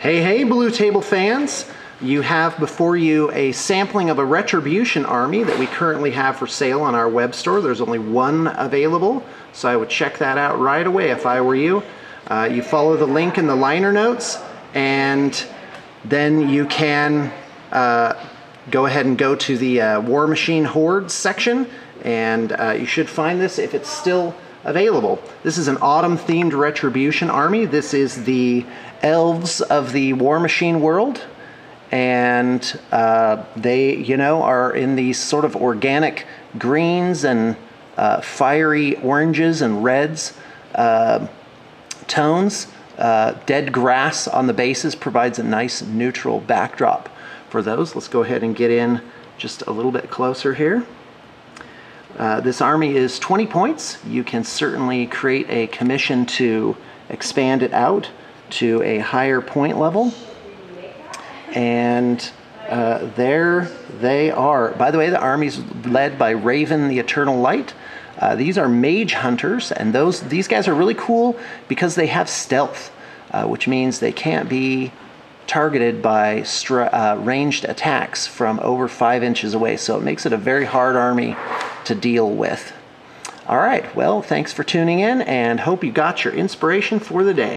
Hey, hey, Blue Table fans! You have before you a sampling of a Retribution army that we currently have for sale on our web store. There's only one available, so I would check that out right away if I were you. Uh, you follow the link in the liner notes, and then you can uh, go ahead and go to the uh, War Machine Hordes section, and uh, you should find this if it's still available. This is an autumn themed Retribution army. This is the elves of the War Machine world. And uh, they, you know, are in these sort of organic greens and uh, fiery oranges and reds uh, tones. Uh, dead grass on the bases provides a nice neutral backdrop for those. Let's go ahead and get in just a little bit closer here. Uh, this army is 20 points. You can certainly create a commission to expand it out to a higher point level. And uh, there they are. By the way, the army's led by Ravyn the Eternal Light. Uh, these are mage hunters, and those these guys are really cool because they have stealth, uh, which means they can't be targeted by uh, ranged attacks from over five inches away. So it makes it a very hard army to deal with. All right, well, thanks for tuning in and hope you got your inspiration for the day.